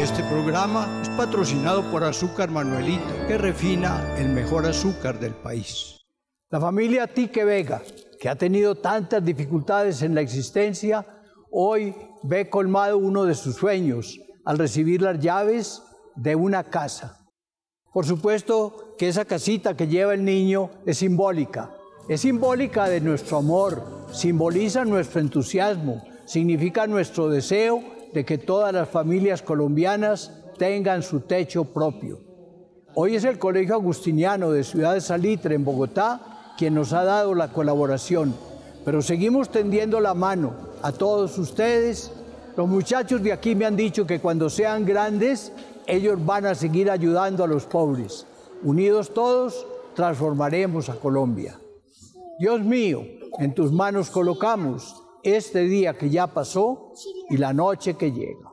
Este programa es patrocinado por Azúcar Manuelito, que refina el mejor azúcar del país. La familia Tique Vega, que ha tenido tantas dificultades en la existencia, hoy ve colmado uno de sus sueños al recibir las llaves de una casa. Por supuesto que esa casita que lleva el niño es simbólica. Es simbólica de nuestro amor, simboliza nuestro entusiasmo, significa nuestro deseo de que todas las familias colombianas tengan su techo propio. Hoy es el Colegio Agustiniano de Ciudad de Salitre en Bogotá quien nos ha dado la colaboración, pero seguimos tendiendo la mano a todos ustedes. Los muchachos de aquí me han dicho que cuando sean grandes, ellos van a seguir ayudando a los pobres. Unidos todos, transformaremos a Colombia. Dios mío, en tus manos colocamos este día que ya pasó y la noche que llega.